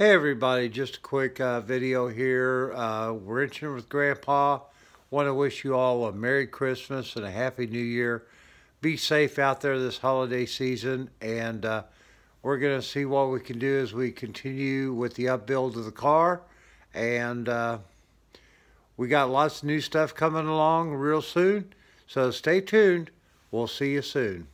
Hey everybody, just a quick uh, video here. Uh, we're itching with Grandpa. Want to wish you all a Merry Christmas and a Happy New Year. Be safe out there this holiday season, and uh, we're going to see what we can do as we continue with the upbuild of the car. And uh, we got lots of new stuff coming along real soon, so stay tuned. We'll see you soon.